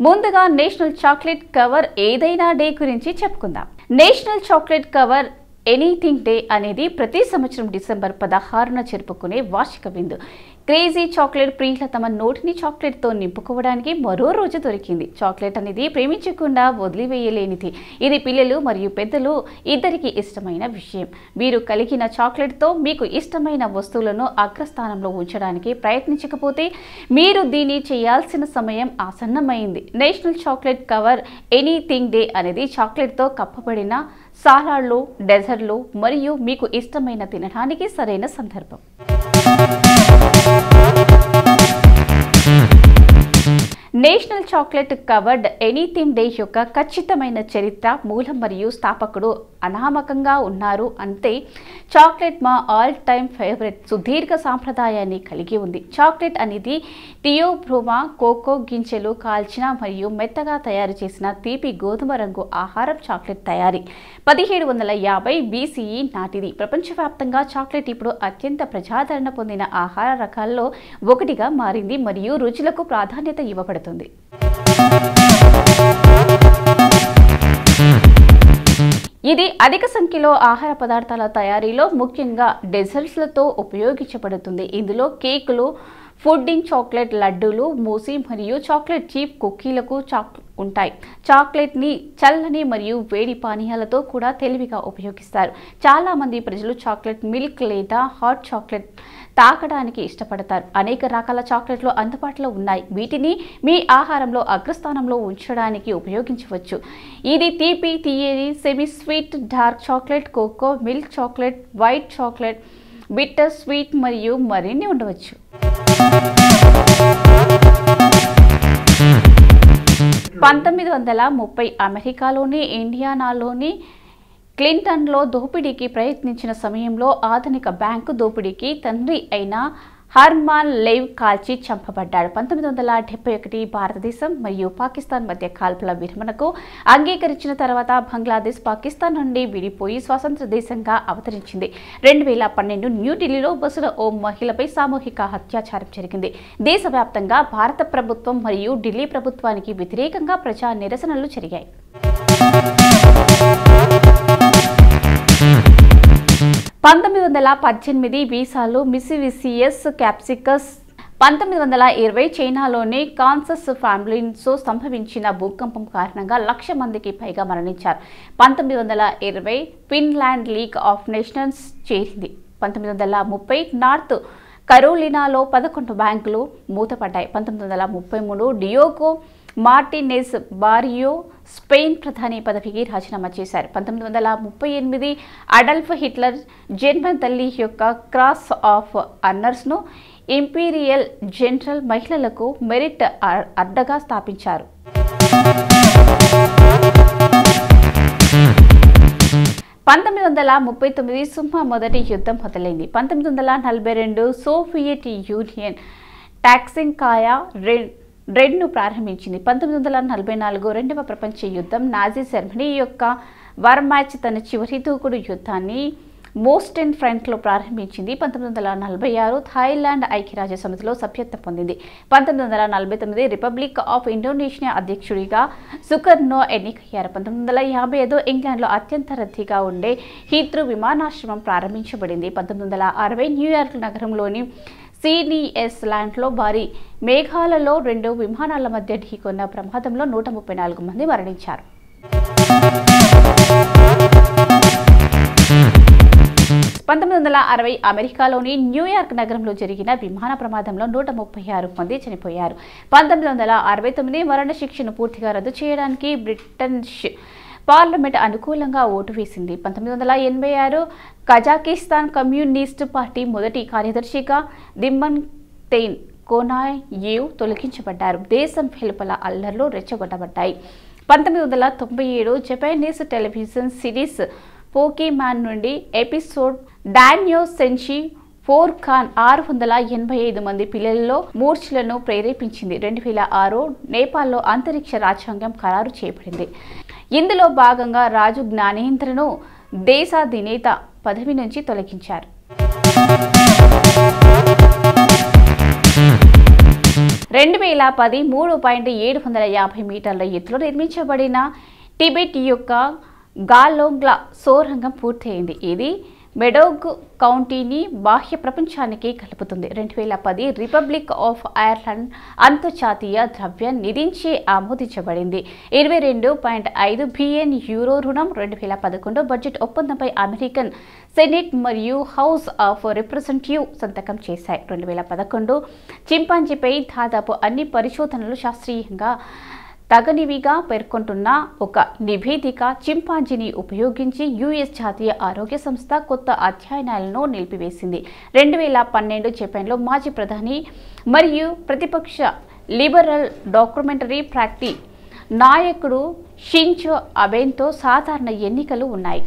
ముందుగా national chocolate cover ఏదైనా day గురించి చెప్పుకుందాం. National chocolate cover anything day అనేది ప్రతి సంవత్సరం డిసెంబర్ పదహారున జరుపుకునే వార్షిక విందు. క్రేజీ చాక్లెట్ ప్రియుల తమ నోటిని చాక్లెట్తో నింపుకోవడానికి మరో రోజు దొరికింది. చాక్లెట్ అనేది ప్రేమించకుండా వదిలివేయలేనిది. ఇది పిల్లలు మరియు పెద్దలు ఇద్దరికి ఇష్టమైన విషయం. మీరు కలిగిన చాక్లెట్తో మీకు ఇష్టమైన వస్తువులను అగ్రస్థానంలో ఉంచడానికి ప్రయత్నించకపోతే మీరు దీన్ని చేయాల్సిన సమయం ఆసన్నమైంది. National chocolate cover anything day అనేది చాక్లెట్తో కప్పబడిన సాలాడ్లు డెజర్ట్లు మరియు మీకు ఇష్టమైన తినడానికి సరైన సందర్భం. National chocolate covered anything day యొక్క ఖచ్చితమైన చరిత్ర మూలం మరియు స్థాపకుడు అనామకంగా ఉన్నారు అంతే చాక్లెట్ మా ఆల్ టైమ్ ఫేవరెట్ సుదీర్ఘ సాంప్రదాయాన్ని కలిగి ఉంది. చాక్లెట్ అనేది టియోబ్రోమా కోకో గింజలు కాల్చిన మరియు మెత్తగా తయారు చేసిన తీపి గోధుమ రంగు ఆహారం చాక్లెట్ తయారీ. పదిహేడు వందల యాభై బీసీఈ నాటిది. ప్రపంచవ్యాప్తంగా చాక్లెట్ ఇప్పుడు అత్యంత ప్రజాదరణ పొందిన ఆహార రకాల్లో ఒకటిగా మారింది మరియు రుచులకు ప్రాధాన్యత ఇవ్వబడుతుంది. ఇది అధిక సంఖ్యలో ఆహార పదార్థాల తయారీలో ముఖ్యంగా డెజర్ట్స్లతో ఉపయోగించబడుతుంది. ఇందులో కేకులు ఫుడ్డింగ్ చాక్లెట్ లడ్డూలు మూసి మరియు చాక్లెట్ చీప్ కుక్కీలకు చాక్ ఉంటాయి. చాక్లెట్ని చల్లని మరియు వేడి పానీయాలతో కూడా తెలివిగా ఉపయోగిస్తారు. చాలామంది ప్రజలు చాక్లెట్ మిల్క్ లేదా హాట్ చాక్లెట్ తాకడానికి ఇష్టపడతారు. అనేక రకాల చాక్లెట్లు అందుబాటులో ఉన్నాయి. వీటిని మీ ఆహారంలో అగ్రస్థానంలో ఉంచడానికి ఉపయోగించవచ్చు. ఇది తీపి తీయని semi sweet dark chocolate cocoa milk chocolate white chocolate bitter sweet మరియు మరిన్ని ఉండవచ్చు. పంతొమ్మిది వందల ముప్పై అమెరికాలోని ఇండియానాలోని క్లింటన్లో దోపిడీకి ప్రయత్నించిన సమయంలో ఆధునిక బ్యాంకు దోపిడీకి తండ్రి అయిన హర్మాన్ లేవ్ కాల్చి చంపబడ్డాడు. పంతొమ్మిది వందల డెబ్బై ఒకటి భారతదేశం మరియు పాకిస్తాన్ మధ్య కాల్పుల విరమణకు అంగీకరించిన తర్వాత బంగ్లాదేశ్ పాకిస్తాన్ నుండి విడిపోయి స్వతంత్ర దేశంగా అవతరించింది. రెండు వేల పన్నెండు న్యూఢిల్లీలో బస్సులో ఓ మహిళపై సామూహిక అత్యాచారం జరిగింది. దేశవ్యాప్తంగా భారత ప్రభుత్వం మరియు ఢిల్లీ ప్రభుత్వానికి వ్యతిరేకంగా ప్రజా నిరసనలు జరిగాయి. పంతొమ్మిది వందల పద్దెనిమిది వీసాలు మిసివిసియస్ క్యాప్సికస్ పంతొమ్మిది వందల ఇరవై చైనాలోని కాన్సస్ ఫ్యామిలీన్స్లో సంభవించిన భూకంపం కారణంగా లక్ష మందికి పైగా మరణించారు. పంతొమ్మిది వందల ఇరవై ఫిన్లాండ్ లీగ్ ఆఫ్ నేషన్స్ చేరింది. పంతొమ్మిది వందల ముప్పై నార్త్ కరోలినాలో పదకొండు బ్యాంకులు మూతపడ్డాయి. పంతొమ్మిది వందల ముప్పై మూడు డియోగో మార్టినెస్ బారియో స్పెయిన్ ప్రధాని పదవికి రాజీనామా చేశారు. పంతొమ్మిది వందల ముప్పై ఎనిమిది అడల్ఫ్ హిట్లర్ జర్మన్ తల్లి యొక్క క్రాస్ ఆఫ్ అన్నర్స్ను ఇంపీరియల్ జనరల్ మహిళలకు మెరిట్ అ- అడ్డగా స్థాపించారు. పంతొమ్మిది వందల ముప్పై తొమ్మిది సుమా మొదటి యుద్ధం మొదలైంది. పంతొమ్మిది వందల నలభై రెండు సోవియట్ యూనియన్ టాక్సింగ్ కాయా రెండు రెడ్ను ప్రారంభించింది. పంతొమ్మిది వందల నలభై నాలుగు రెండవ ప్రపంచ యుద్ధం నాజీ జర్మనీ యొక్క వర్ మ్యాచ్ తన చివరి దూకుడు యుద్ధాన్ని మోస్టెన్ ఫ్రంట్లో ప్రారంభించింది. పంతొమ్మిది వందల నలభై ఆరు థాయిలాండ్ ఐక్యరాజ్య సమితిలో సభ్యత్వం పొందింది. పంతొమ్మిది వందల నలభై తొమ్మిది రిపబ్లిక్ ఆఫ్ ఇండోనేషియా అధ్యక్షుడిగా సుకర్నో ఎన్నికయ్యారు. పంతొమ్మిది వందల యాభై ఐదు ఇంగ్లాండ్లో అత్యంత రద్దీగా ఉండే హీత్రూ విమానాశ్రమం ప్రారంభించబడింది. పంతొమ్మిది వందల అరవై న్యూయార్క్ నగరంలోని సిడిఎస్ ల్యాండ్లో భారీ మేఘాలలో రెండు విమానాల మధ్య ఢీకొన్న ప్రమాదంలో నూట ముప్పై నాలుగు మంది మరణించారు. పంతొమ్మిది వందల అరవై అమెరికాలోని న్యూయార్క్ నగరంలో జరిగిన విమాన ప్రమాదంలో నూట ముప్పై ఆరు మంది చనిపోయారు. పంతొమ్మిది వందల అరవై తొమ్మిది మరణ శిక్షను పూర్తిగా రద్దు చేయడానికి బ్రిటన్ పార్లమెంట్ అనుకూలంగా ఓటు వేసింది. పంతొమ్మిది వందల ఎనభై ఆరు కజాకిస్తాన్ కమ్యూనిస్ట్ పార్టీ మొదటి కార్యదర్శిగా దిమ్మన్ తేన్ కోనాయేవ్ తొలగించబడ్డారు. దేశం వెలుపల అల్లర్లు రెచ్చగొట్టబడ్డాయి. పంతొమ్మిది వందల తొంభై ఏడు జపానీస్ టెలివిజన్ సిరీస్ పోకీమాన్ నుండి ఎపిసోడ్ డాన్యో సెన్షి ఫోర్ ఖాన్ ఆరు వందల ఎనభై ఐదు మంది పిల్లలలో మూర్ఛలను ప్రేరేపించింది. రెండు వేల ఆరు నేపాల్లో అంతరిక్ష రాజ్యాంగం ఖరారు చేయబడింది. ఇందులో భాగంగా రాజు జ్ఞానేంద్రను దేశాధినేత పదవి నుంచి తొలగించారు. రెండు వేల పది మూడు పాయింట్ ఏడు వందల యాభై మీటర్ల ఎత్తులో నిర్మించబడిన టిబెట్ యొక్క గాలోంగ్లా సోరంగం పూర్తయింది. ఇది మెడోగ్ కౌంటీని బాహ్య ప్రపంచానికి కలుపుతుంది. రెండు వేల పది రిపబ్లిక్ ఆఫ్ ఐర్లాండ్ అంతర్జాతీయ ద్రవ్య నిధించి ఆమోదించబడింది. ఇరవై రెండు పాయింట్ ఐదు బిలియన్ యూరో రుణం రెండు వేల పదకొండు బడ్జెట్ ఒప్పందంపై అమెరికన్ సెనెట్ మరియు హౌస్ ఆఫ్ రిప్రజెంటేటివ్ సంతకం చేశాయి. రెండు వేల పదకొండు చింపాంజీపై దాదాపు అన్ని పరిశోధనలు శాస్త్రీయంగా తగనివిగా పేర్కొంటున్న ఒక నివేదిక చింపాంజీని ఉపయోగించి యుఎస్ జాతీయ ఆరోగ్య సంస్థ కొత్త అధ్యయనాలను నిలిపివేసింది. రెండు వేల పన్నెండు జపాన్లో మాజీ ప్రధాని మరియు ప్రతిపక్ష లిబరల్ డాక్యుమెంటరీ ప్రాక్టీ నాయకుడు షించో అబేన్తో సాధారణ ఎన్నికలు ఉన్నాయి.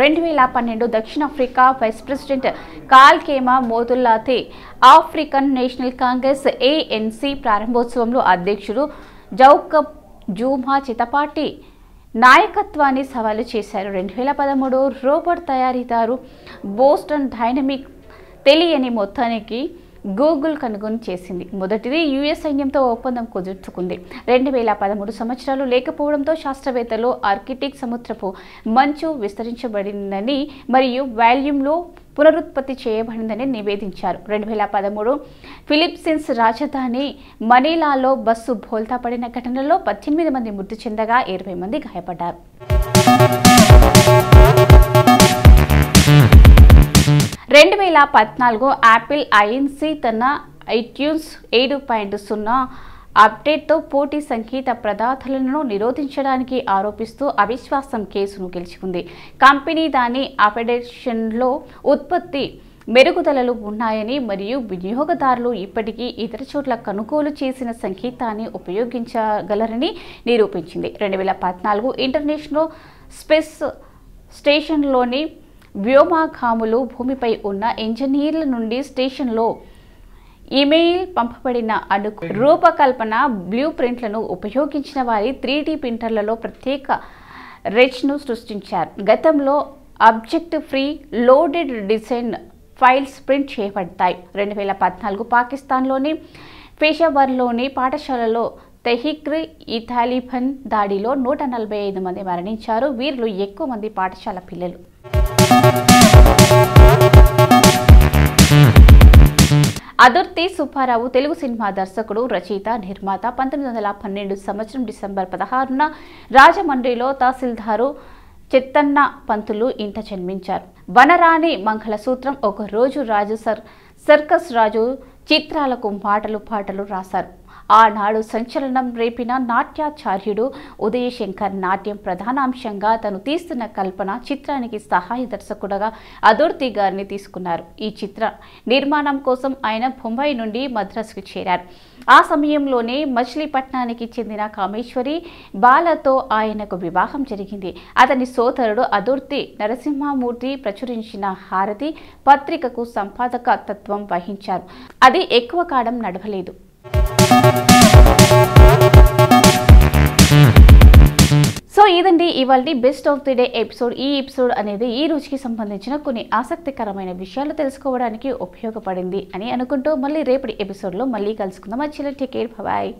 రెండు వేల పన్నెండు దక్షిణాఫ్రికా vice president Kgalema Motlanthe African national congress ANC ప్రారంభోత్సవంలో అధ్యక్షుడు జౌకబ్ జూమా చితపాటి నాయకత్వాన్ని సవాలు చేశారు. రెండు వేల పదమూడు రోబోట్ తయారీదారు బోస్టన్ డైనమిక్ తెలియని మొత్తానికి గూగుల్ కనుగొని చేసింది. మొదటిది యుఎస్ సైన్యంతో ఒప్పందం కుదుర్చుకుంది. రెండు వేల పదమూడు సంవత్సరాలు లేకపోవడంతో శాస్త్రవేత్తలు ఆర్కిటిక్ సముద్రపు మంచు విస్తరించబడిందని మరియు వాల్యూమ్లో పునరుత్పత్తి చేయబడిందని నివేదించారు. రెండు వేల పదమూడు ఫిలిప్సిన్స్ రాజధాని మనీలాలో బస్సు బోల్తా పడిన ఘటనలో పద్దెనిమిది మంది మృతి చెందగా ఇరవై మంది గాయపడ్డారు. రెండు వేల పద్నాలుగు యాపిల్ ఐఎన్సి తన ఐట్యూన్స్ ఏడు పాయింట్ సున్నా అప్డేట్తో పోటీ సంగీత ప్రదాతలను నిరోధించడానికి ఆరోపిస్తూ అవిశ్వాసం కేసును గెలుచుకుంది. కంపెనీ దాని అప్డేషన్లో ఉత్పత్తి మెరుగుదలలు ఉన్నాయని మరియు వినియోగదారులు ఇప్పటికీ ఇతర చోట్ల కొనుగోలు చేసిన సంగీతాన్ని ఉపయోగించగలరని నిరూపించింది. రెండు వేల పద్నాలుగు ఇంటర్నేషనల్ స్పేస్ స్టేషన్లోని వ్యోమాఖాములు భూమిపై ఉన్న ఇంజనీర్ల నుండి స్టేషన్లో ఇమెయిల్ పంపబడిన అణుకు రూపకల్పన బ్లూ ప్రింట్లను ఉపయోగించిన వారి త్రీ డి ప్రింటర్లలో ప్రత్యేక రెచ్ను సృష్టించారు. గతంలో object free loaded design files print చేయబడతాయి. రెండు వేల పద్నాలుగు పాకిస్తాన్లోని పేషావర్లోని పాఠశాలలో తెహిక్ర్ ఈ తాలిబన్ దాడిలో నూట నలభై ఐదు మంది మరణించారు. వీరిలో ఎక్కువ మంది పాఠశాల పిల్లలు. అదుర్తి సుబ్బారావు తెలుగు సినిమా దర్శకుడు రచయిత నిర్మాత పంతొమ్మిది వందల పన్నెండు సంవత్సరం డిసెంబర్ పదహారున రాజమండ్రిలో తహసీల్దారు చిత్తన్న పంతులు ఇంట జన్మించారు. వనరాణి మంగళసూత్రం ఒకరోజు రాజు సర్ సర్కస్ రాజు చిత్రాలకు మాటలు పాటలు రాశారు. ఆనాడు సంచలనం రేపిన నాట్యాచార్యుడు ఉదయశంకర్ నాట్యం ప్రధానాంశంగా తను తీస్తున్న కల్పన చిత్రానికి సహాయ దర్శకుడుగా అదుర్తి గారిని తీసుకున్నారు. ఈ చిత్ర నిర్మాణం కోసం ఆయన బొంబాయి నుండి మద్రాసుకు చేరారు. ఆ సమయంలోనే మచిలీపట్నానికి చెందిన కామేశ్వరి బాలతో ఆయనకు వివాహం జరిగింది. అతని సోదరుడు అదుర్తి నరసింహమూర్తి ప్రచురించిన హారతి పత్రికకు సంపాదక తత్వం వహించారు. అది ఎక్కువ కాలం నడవలేదు. సో ఇదండి ఇవాళ best of the day episode. ఈ ఎపిసోడ్ అనేది ఈ రోజుకి సంబంధించిన కొన్ని ఆసక్తికరమైన విషయాలు తెలుసుకోవడానికి ఉపయోగపడింది అని అనుకుంటూ మళ్ళీ రేపటి ఎపిసోడ్లో మళ్ళీ కలుసుకుందాం. చిన్న టేక్ కేర్. బాయ్.